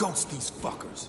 Ghost these fuckers.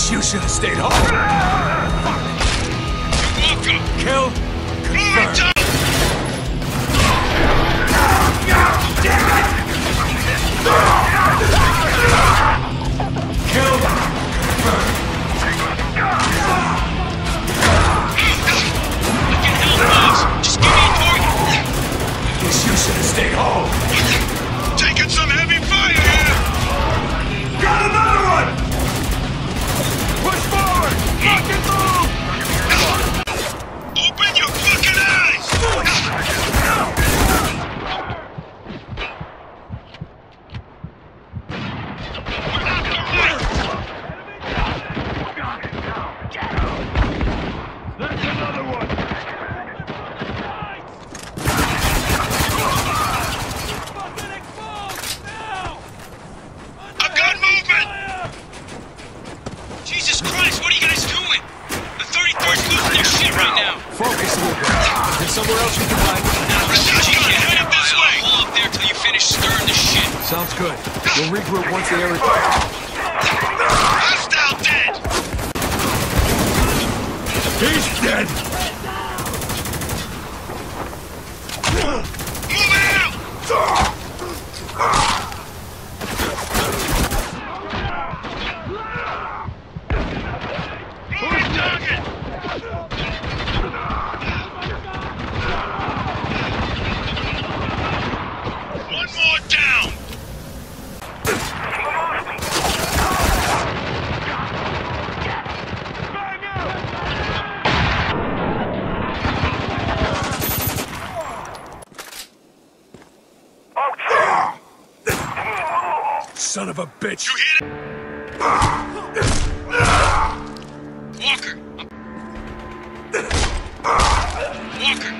wish you should have stayed home. Fuck. Kill. else can head up this way! Hold up there till you finish stirring the shit. Sounds good. We'll regroup once the area... Hostile dead! He's son of a bitch. You hear that? Walker. Walker.